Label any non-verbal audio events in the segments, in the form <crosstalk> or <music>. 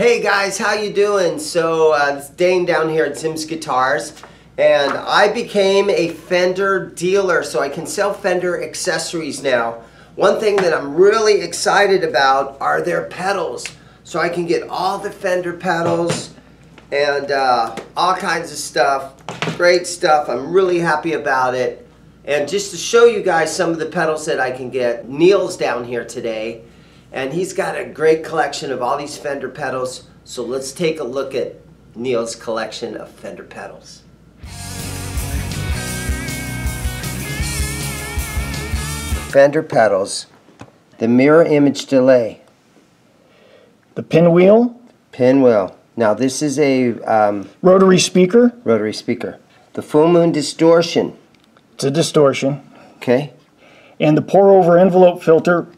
Hey guys, how you doing? So uh, it's Dane down here at Zimm's Guitars, and I became a Fender dealer, so I can sell Fender accessories now. One thing that I'm really excited about are their pedals, so I can get all the Fender pedals and uh, all kinds of stuff. Great stuff. I'm really happy about it. And just to show you guys some of the pedals that I can get, Neal's down here today and he's got a great collection of all these Fender pedals. So let's take a look at Neal's collection of Fender pedals. Fender pedals, the mirror image delay, the pinwheel, pinwheel. Now this is a um, rotary speaker, rotary speaker. The full moon distortion. It's a distortion. Okay. And the pour over envelope filter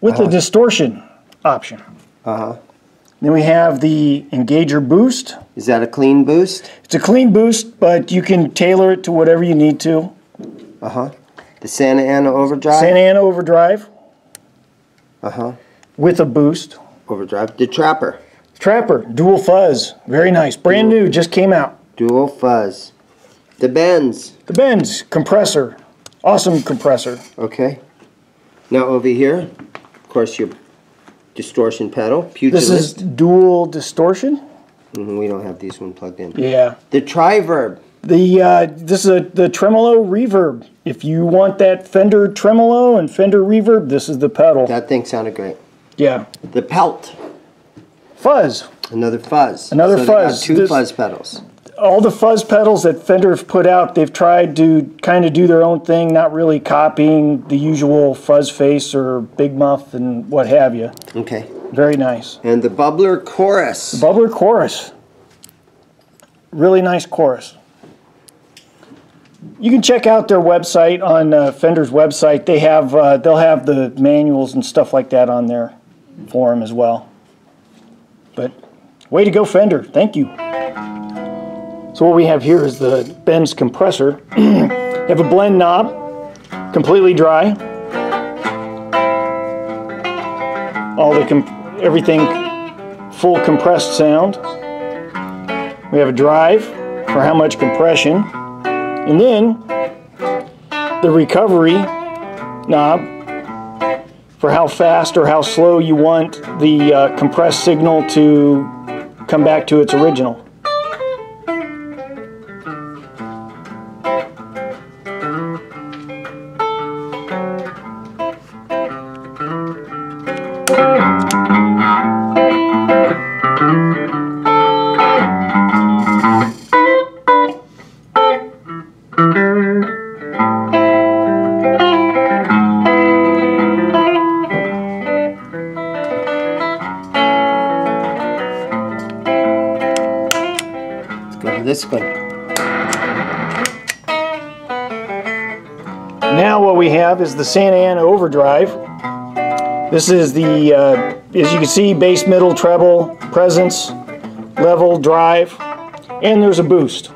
with the distortion option. Uh-huh. Then we have the Engager Boost. Is that a clean boost? It's a clean boost, but you can tailor it to whatever you need to. Uh-huh. The Santa Ana Overdrive? Santa Ana Overdrive. Uh-huh. With a boost. Overdrive. The Trapper. Trapper. Dual fuzz. Very nice. Brand dual, new. Just came out. Dual fuzz. The Bends. The Bends. Compressor. Awesome compressor. Okay. Now over here, course, your distortion pedal. Pugilist. This is dual distortion? Mm -hmm, we don't have these one plugged in. Yeah. The Tre-Verb. The uh, this is a, the tremolo reverb. If you want that Fender tremolo and Fender reverb, this is the pedal. That thing sounded great. Yeah. The Pelt. Fuzz. Another fuzz. Another so fuzz. two this, fuzz pedals all the fuzz pedals that Fender have put out, they've tried to kind of do their own thing, not really copying the usual fuzz face or big muff and what have you. Okay. Very nice. And the bubbler chorus. The bubbler chorus. Really nice chorus. You can check out their website on uh, Fender's website. They have uh, they'll have the manuals and stuff like that on there for them as well. But way to go, Fender! Thank you. So what we have here is the Bends compressor. <clears throat> you have a blend knob, completely dry. All the everything full compressed sound. We have a drive for how much compression. And then the recovery knob for how fast or how slow you want the uh, compressed signal to come back to its original. Have is the Santa Ana Overdrive. This is the, uh, as you can see, bass, middle, treble, presence, level, drive, and there's a boost.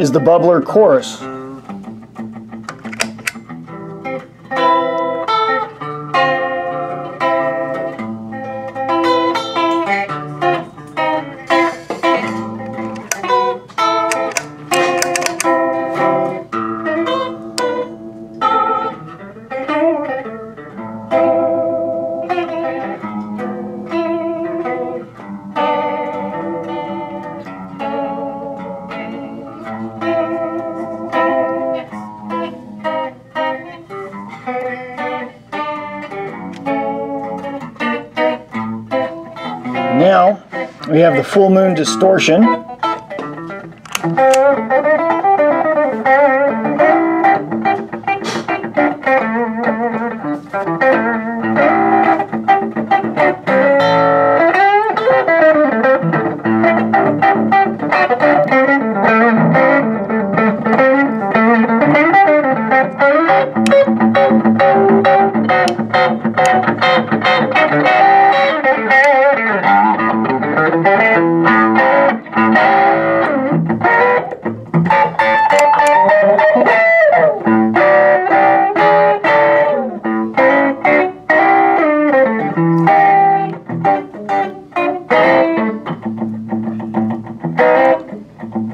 Is the bubbler chorus. We have the full moon distortion.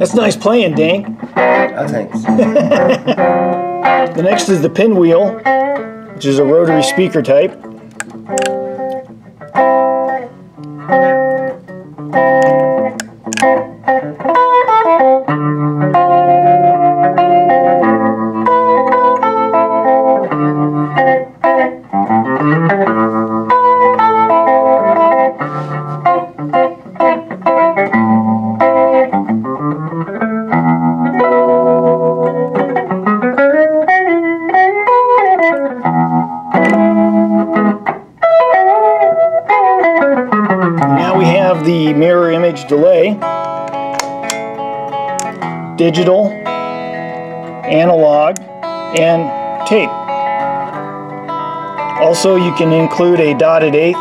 That's nice playing, Dane. Oh, ah, thanks. <laughs> The next is the pinwheel, which is a rotary speaker type. Digital, analog, and tape. Also, you can include a dotted eighth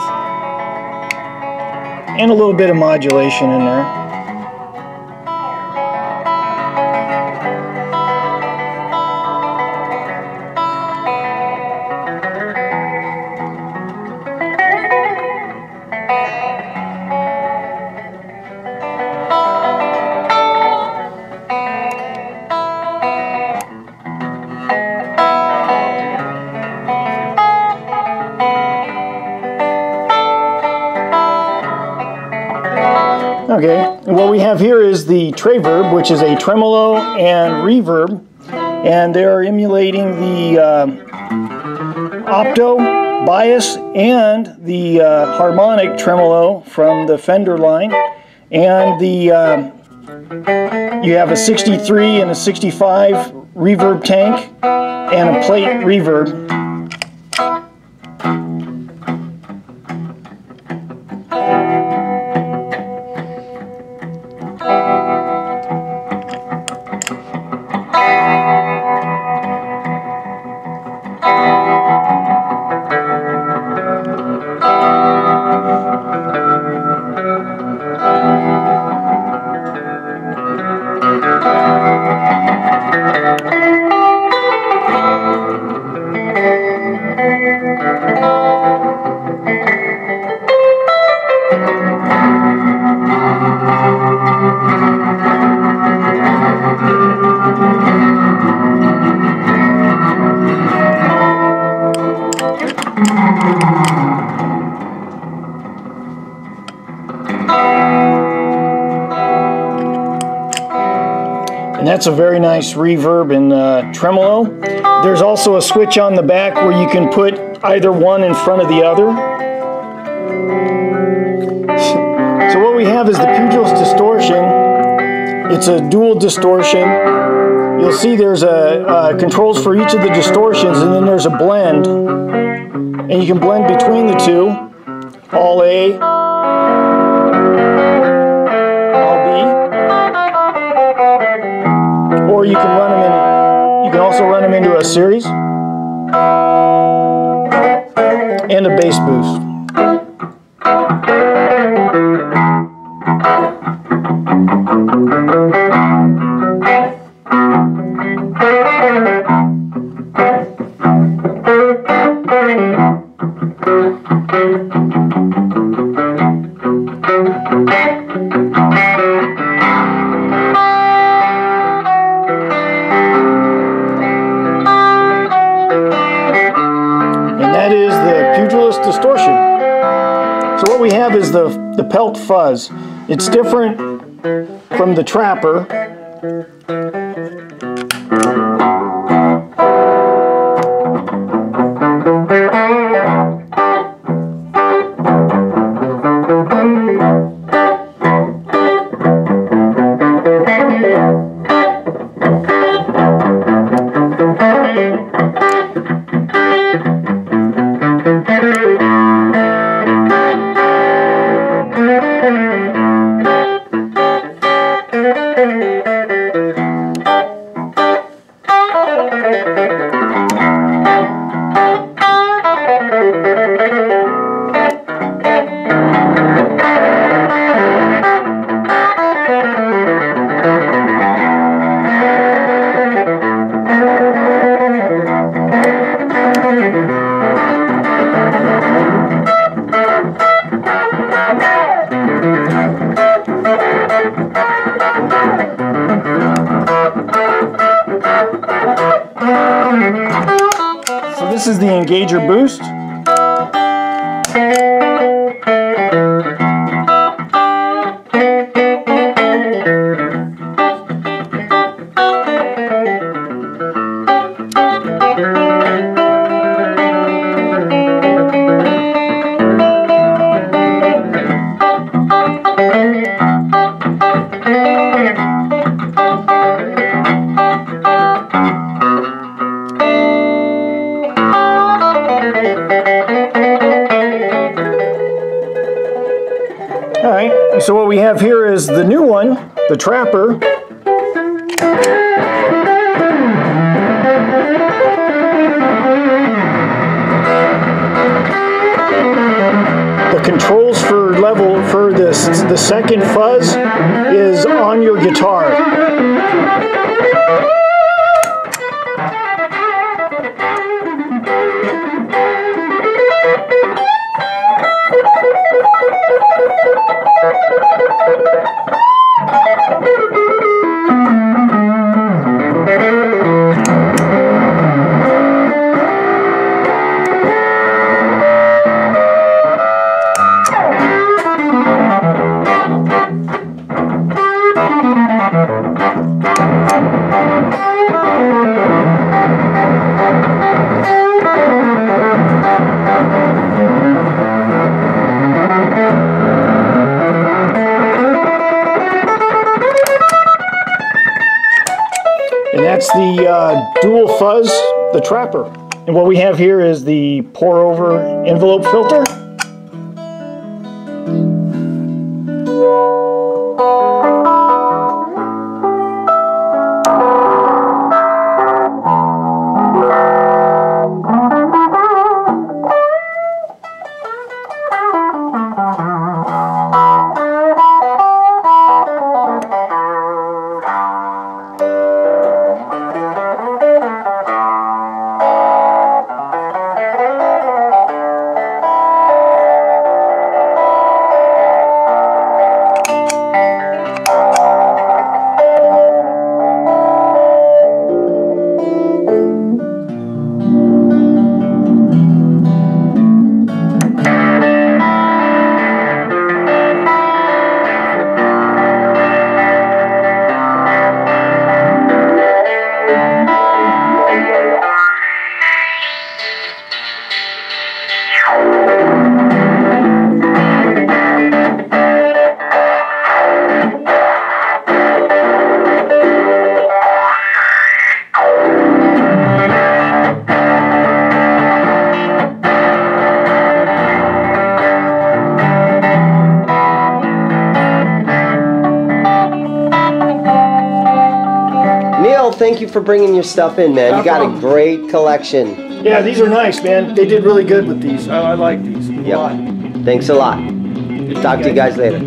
and a little bit of modulation in there. The Tre-Verb, which is a tremolo and reverb, and they're emulating the um opto, bias, and the uh, harmonic tremolo from the Fender line, and the um, you have a 63 and a 65 reverb tank and a plate reverb. That's a very nice reverb and uh, tremolo. There's also a switch on the back where you can put either one in front of the other. <laughs> So what we have is the Pugilist distortion. It's a dual distortion. You'll see there's a uh, controls for each of the distortions, and then there's a blend, and you can blend between the two. All A, or you can run them in. You can also run them into a series and a bass boost. That is the pugilist distortion. So what we have is the the pelt fuzz. It's different from the trapper. Yeah. So what we have here is the new one, the Trapper. The controls for level for this the second fuzz is on your guitar. Uh, dual fuzz, the Trapper. And what we have here is the pour over envelope filter. Thank you for bringing your stuff in, man. No you got a great collection. Yeah, these are nice, man. They did really good with these. I, I like these a Yep. lot. Thanks a lot. Talk to you guys later.